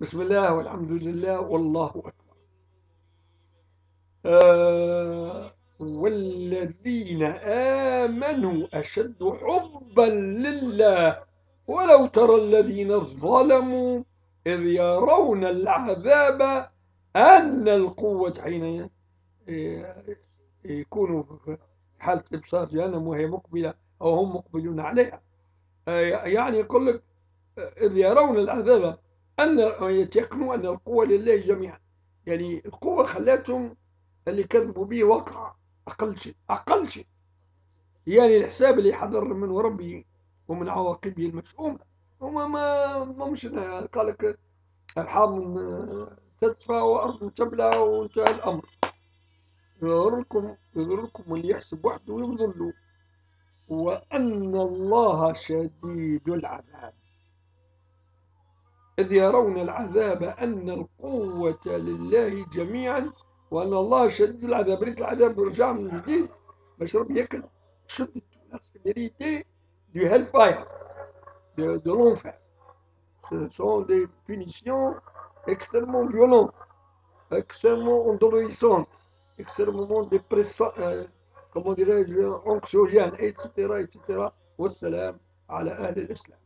بسم الله والحمد لله والله أكبر. آه والذين آمنوا أشد حبا لله. ولو ترى الذين ظلموا إذ يرون العذاب أن القوة حين يكونوا في حالة إبصار جهنم وهي مقبلة أو هم مقبلون عليها. آه، يعني يقول لك إذ يرون العذاب أن يتيقنوا أن القوة لله جميعا. يعني القوة خلاتهم اللي كذبوا به وقع أقل شيء أقل شيء. يعني الحساب اللي حضر من ربي ومن عواقبه المشؤومة. هما ما مش قال لك أرحام تدفع وأرض تبلى وانتهى الأمر. يضركم يضركم اللي يحسب وحده ويضلوا وأن الله شديد العذاب. إذ يرون العذاب أن القوة لله جميعا وأن الله شد العذاب. ريت العذاب رجع من جديد. باش ربي ياكل شد سيميريتي دو هيل فاير دو دو لونفير سون دي بونيسيون اكسترمون فيولون اكسترمون اندرويسون اكسترمون ديبريسون كومون ديراج انكسوجين اتسيتيرا اتسيتيرا والسلام على أهل الاسلام